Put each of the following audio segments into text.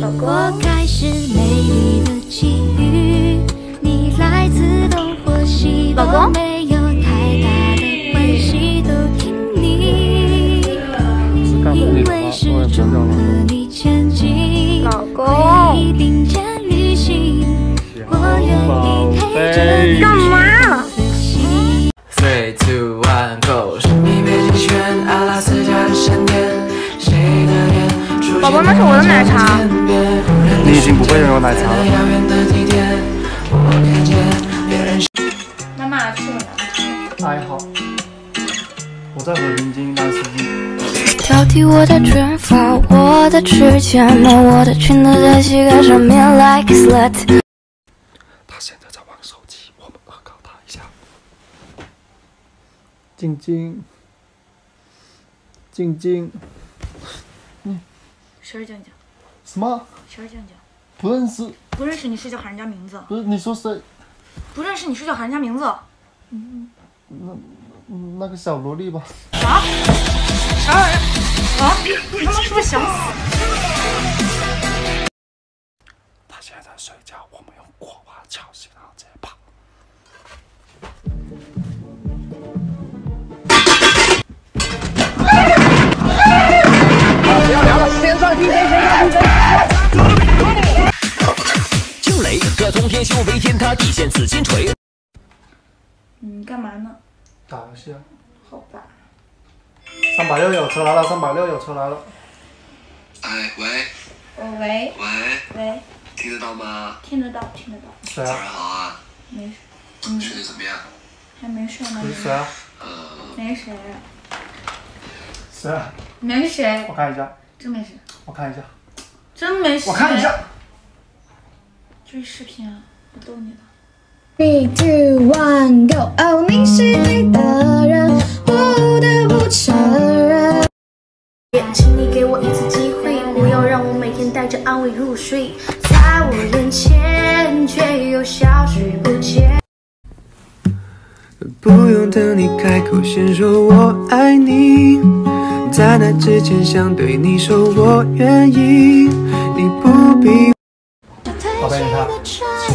老公我开始美丽的际遇，你来自东或西，老公没有太大的关系，都听你，因为始终和你前进，老公回忆并肩旅行，我愿意陪着你干嘛？宝宝那是我的奶茶经不会拥有奶茶了。遥远的地点，我看见别人妈妈吃我的。还好，我在和平精英当司机。挑剔我的卷发，我的指甲，拿我的裙子在膝盖上面 like slut。他现在在玩手机，我们恶搞他一下。静静，静静，谁是静静？什么？谁是静静？不认识？不认识你睡觉喊人家名字？不是你说谁？不认识你睡觉喊人家名字？嗯那那个小萝莉吧？啥？啥玩意儿？啊？你他妈是不是想死？他现在在睡觉，我们用果花敲醒，然后直接跑。惊通天修为天塌地陷紫金锤。你干嘛呢？打游戏啊！好吧。三百六有车来了，三百六有车来了。哎，喂哦喂喂，喂，听得到吗？听得到听得到，谁早上啊？好啊，没事，嗯，睡得怎么样？还没睡呢谁啊？呃，没谁，谁啊？没谁我，看一下，真没谁，我看一下，真没谁。我看一下。这是视频啊，我逗你的。Three, two, one, go！哦，你是对的人，我不得不承认。请你给我一次机会，不要让我每天带着安慰入睡，在我眼前却又消失不见。不用等你开口先说我爱你，在那之前想对你说我愿意，你不必。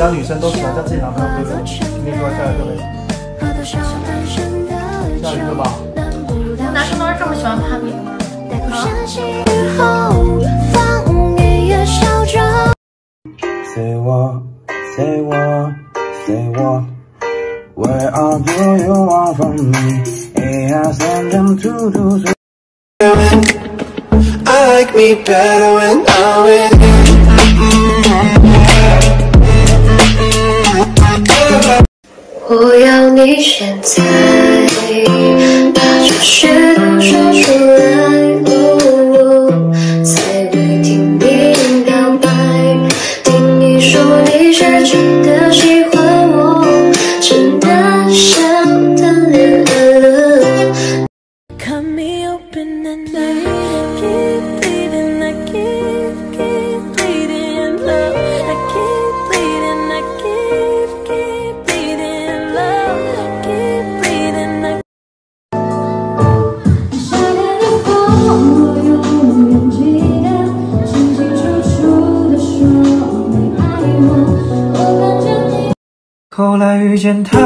宝贝，你看，其他女生都喜欢叫自己男朋友哥哥，今天给我叫一个呗，叫一个吧。男生都是这么喜欢攀比的吗？Say what, say what, say what. Where are you? You are from me. Hey, I send them to do so. I like me better when I'm with you. 我要你现在把这些都说出来，后来遇见他，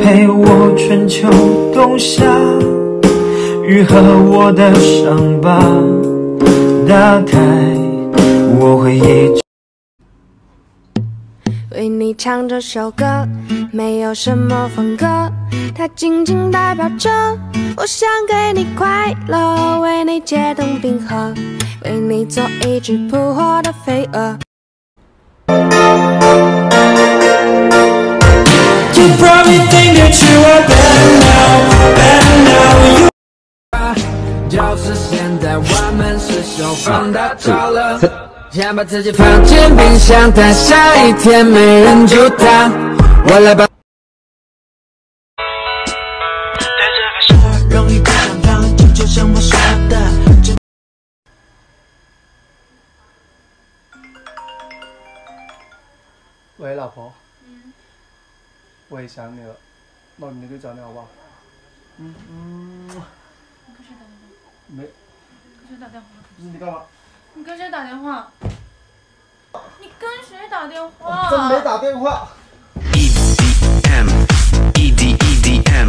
陪我春秋冬夏，愈合我的伤疤。大概我会一直。为你唱这首歌，没有什么风格，它仅仅代表着我想给你快乐，为你解冻冰河，为你做一只扑火的飞蛾。You probably think that you are better now, better now. You 就是现在我们是手放大招了，先把自己放进冰箱，等下一天没人煮汤。我来把。容易不想放弃，就像我说的。喂，老婆。我也想你了，那我明天去找你好不好？嗯嗯。你跟谁打电话？没，跟谁打电话？不是你干嘛？你跟谁打电话？你跟谁打电话？真没打电话。EDM ED EDM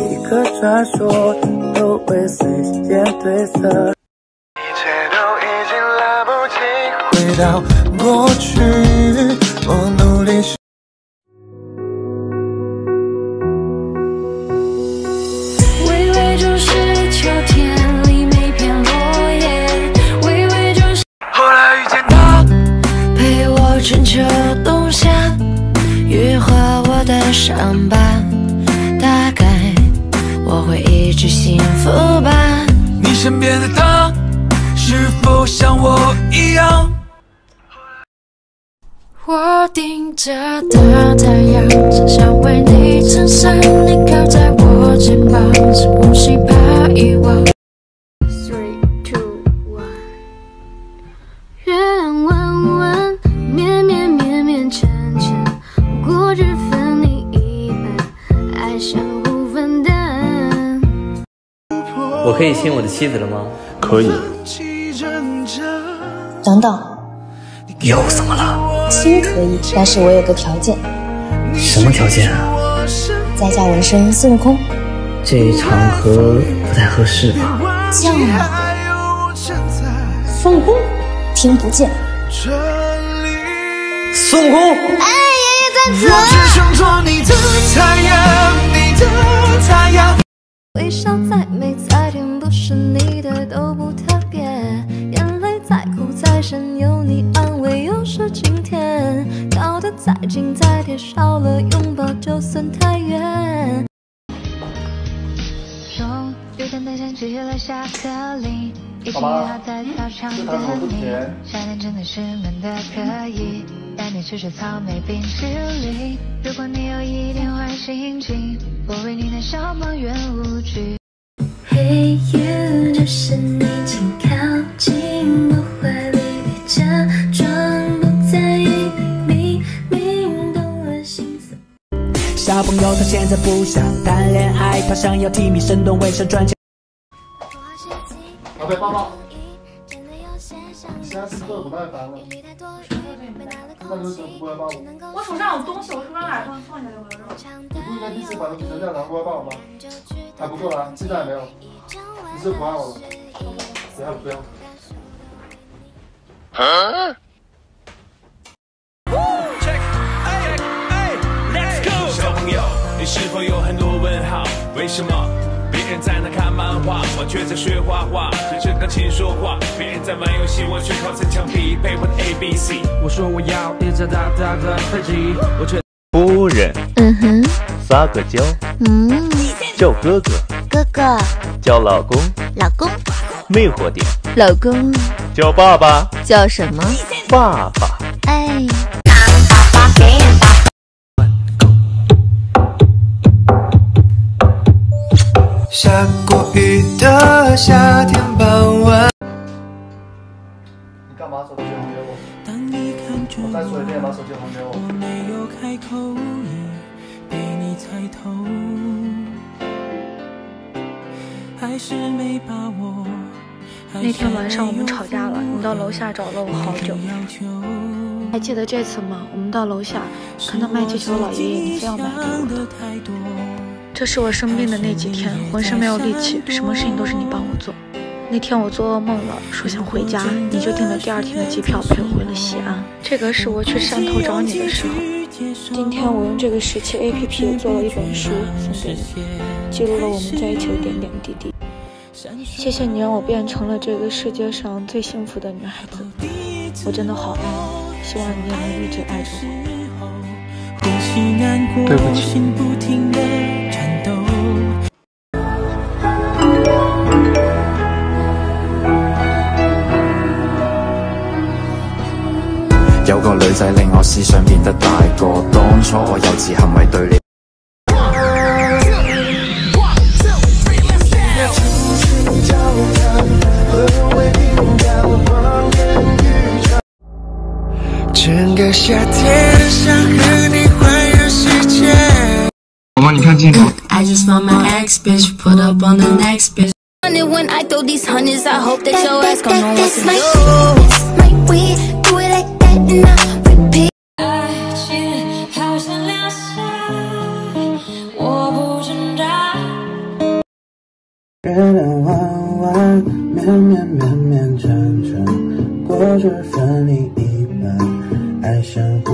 一个传说都会随时间褪色。一切都已经来不及回到过去，我努力。微微就是秋天里每片落叶，微微就是后来遇见他，陪我春秋冬夏，愈合我的伤疤。大概我会一直幸福吧。你身边的他，是否像我一样？我盯着大太阳，只想为你撑伞。你靠在我肩膀，深呼吸，怕遗忘。Three, two, one。月亮弯弯，绵绵绵绵缠缠，果汁分你一半，爱相互分担。我可以亲我的妻子了吗？可以。等等，又怎么了？亲可以，但是我有个条件。什么条件啊？在家人称孙悟空。这场合不太合适吧？叫嘛？孙悟空，听不见。孙悟空！哎，爷爷在此。我只想做你的太阳，你的太阳。微笑再美再甜，不是你的都不特别。眼泪再苦再深，有你近再贴，少了拥抱就算太远。中雨天的天气了下课铃，一起好在操场等你，夏天真的是闷的可以，带你吃吃草莓冰淇淋。如果你有一点坏心情，我为你弹小邦圆舞曲。现在不想谈恋爱，他想要替你生动，为生赚钱。宝贝，抱抱。你现在是不是对我不耐烦了？那你为什么不过来抱我？我手上有东西，我手上哪儿放放下来我了？你不应该第一次把东西扔掉，然后过来抱我吗？还不够来，现在还没有。你是不是不爱我了？不要不要。小你是否有很多问号？为什么别人在那看漫画，我却在学画画？对着钢琴说话，别人在玩游戏，我却靠在墙壁背我的 A B C。我说我要一直大大的飞机，我却夫人，嗯哼，撒个娇，嗯，叫哥哥，哥哥，叫老公，老公，魅惑点，老公叫爸爸，叫什么？爸爸。哎。下过雨的夏天傍晚。你干嘛手机还给我？我再说一遍，把手机还给我。没有开口，已被你猜透，还是没把握。那天晚上我们吵架了，你到楼下找了我好久。还记得这次吗？我们到楼下看到卖气球老爷爷，你非要买给我的。这是我生病的那几天，浑身没有力气，什么事情都是你帮我做。那天我做噩梦了，说想回家，你就订了第二天的机票陪我回了西安。这个是我去汕头找你的时候。今天我用这个时期 APP 做了一本书送给你，记录了我们在一起的点点滴滴。谢谢你让我变成了这个世界上最幸福的女孩子，我真的好爱你，希望你也能一直爱着我。对不起。思想变得大个当初我幼稚行为对你整个夏天想和你环游世界你看镜头 i just found my ex bitch put up on the next bitch when i throw these honeys i hope that your asking what's we do it like that 月亮弯弯，绵绵绵绵缠缠，果汁分你一半，爱像。